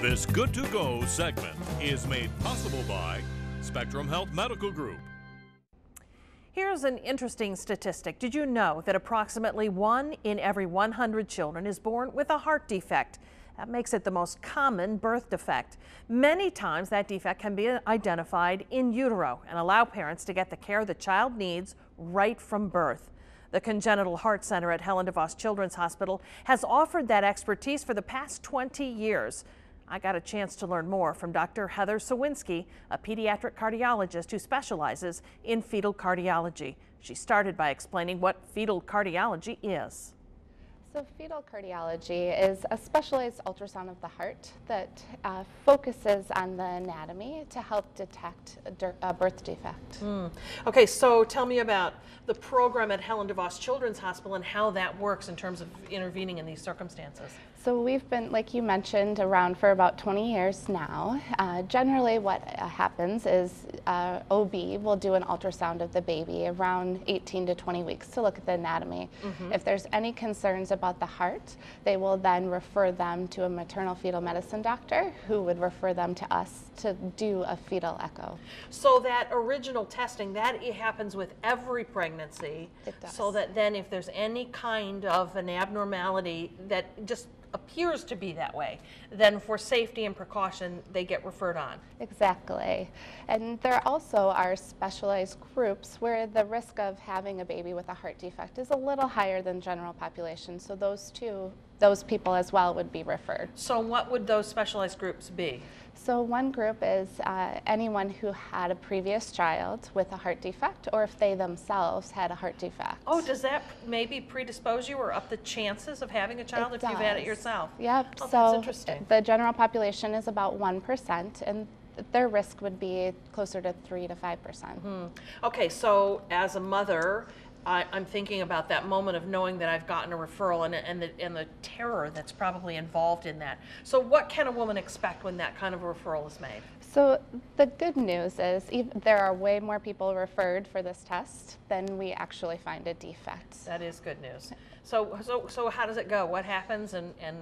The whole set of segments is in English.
This Good to Go segment is made possible by Spectrum Health Medical Group. Here's an interesting statistic. Did you know that approximately one in every 100 children is born with a heart defect? That makes it the most common birth defect. Many times that defect can be identified in utero and allow parents to get the care the child needs right from birth. The Congenital Heart Center at Helen DeVos Children's Hospital has offered that expertise for the past 20 years. I got a chance to learn more from Dr. Heather Sowinski, a pediatric cardiologist who specializes in fetal cardiology. She started by explaining what fetal cardiology is. So fetal cardiology is a specialized ultrasound of the heart that uh, focuses on the anatomy to help detect a, a birth defect. Mm. Okay, so tell me about the program at Helen DeVos Children's Hospital and how that works in terms of intervening in these circumstances. So we've been, like you mentioned, around for about 20 years now. Uh, generally what uh, happens is uh, OB will do an ultrasound of the baby around 18 to 20 weeks to look at the anatomy. Mm -hmm. If there's any concerns about the heart, they will then refer them to a maternal fetal medicine doctor who would refer them to us to do a fetal echo. So that original testing, that happens with every pregnancy. It does. So that then if there's any kind of an abnormality that just appears to be that way, then for safety and precaution, they get referred on. Exactly. And there also are specialized groups where the risk of having a baby with a heart defect is a little higher than general population. So those two, those people as well would be referred. So what would those specialized groups be? So one group is uh, anyone who had a previous child with a heart defect or if they themselves had a heart defect. Oh, does that maybe predispose you or up the chances of having a child it if does. you've had it yourself? Yep. Oh, so interesting. the general population is about 1% and their risk would be closer to 3 to 5%. Hmm. Okay, so as a mother, I, am thinking about that moment of knowing that I've gotten a referral and, and, the, and the terror that's probably involved in that. So what can a woman expect when that kind of a referral is made? So the good news is there are way more people referred for this test than we actually find a defect. That is good news. So, so, so how does it go? What happens and, and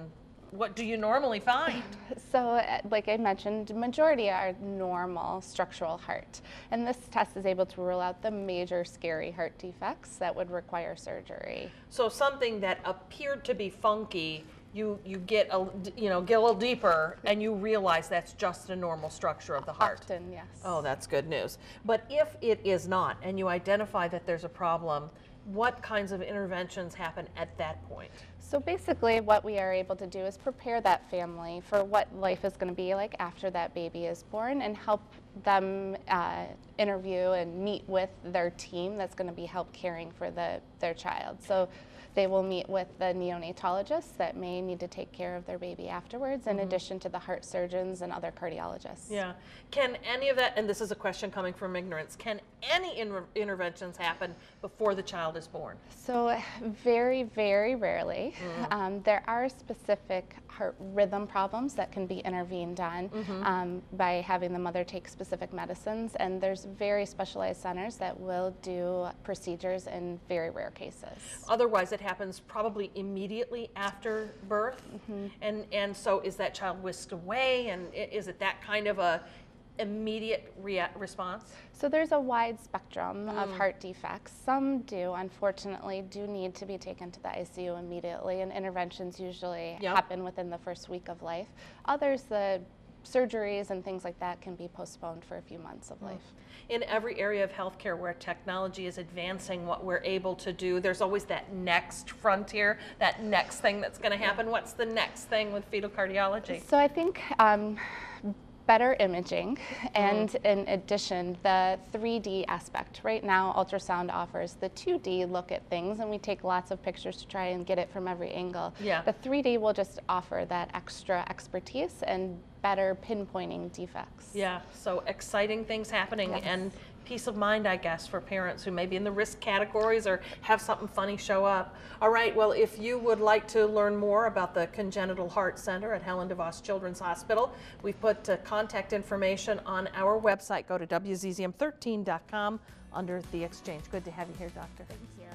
what do you normally find? So, uh, like I mentioned, majority are normal structural heart. And this test is able to rule out the major scary heart defects that would require surgery. So something that appeared to be funky, you, you get a, you know, get a little deeper and you realize that's just a normal structure of the heart. Often, yes. Oh, that's good news. But if it is not and you identify that there's a problem, what kinds of interventions happen at that point? So basically what we are able to do is prepare that family for what life is going to be like after that baby is born and help them uh, interview and meet with their team that's going to be help caring for the, their child. So they will meet with the neonatologists that may need to take care of their baby afterwards, in mm -hmm. addition to the heart surgeons and other cardiologists. Yeah. Can any of that, and this is a question coming from ignorance, can any interventions happen before the child is born? So, very, very rarely. Mm -hmm. um, there are specific heart rhythm problems that can be intervened on mm -hmm. um, by having the mother take specific medicines, and there's very specialized centers that will do procedures in very rare cases. Otherwise, it happens probably immediately after birth. Mm -hmm. And, and so is that child whisked away? And is it that kind of a immediate response? So there's a wide spectrum mm. of heart defects. Some do, unfortunately, do need to be taken to the ICU immediately, and interventions usually yep. happen within the first week of life. Others, the surgeries and things like that can be postponed for a few months of mm. life. In every area of healthcare where technology is advancing what we're able to do, there's always that next frontier, that next thing that's going to happen. What's the next thing with fetal cardiology? So I think um, better imaging and mm. in addition the 3D aspect. Right now ultrasound offers the 2D look at things and we take lots of pictures to try and get it from every angle. Yeah. The 3D will just offer that extra expertise and better pinpointing defects. Yeah, so exciting things happening yes. and peace of mind, I guess, for parents who may be in the risk categories or have something funny show up. All right, well, if you would like to learn more about the Congenital Heart Center at Helen DeVos Children's Hospital, we've put uh, contact information on our website. Go to WZZM13.com under the exchange. Good to have you here, Doctor. Thank you.